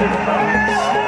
Deus.